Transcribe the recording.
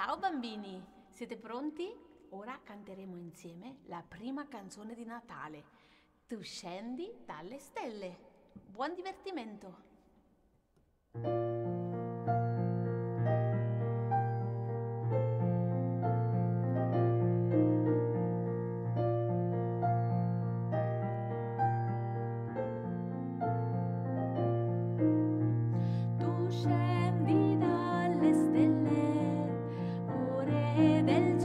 Ciao bambini, siete pronti? Ora canteremo insieme la prima canzone di Natale. Tu scendi dalle stelle. Buon divertimento! del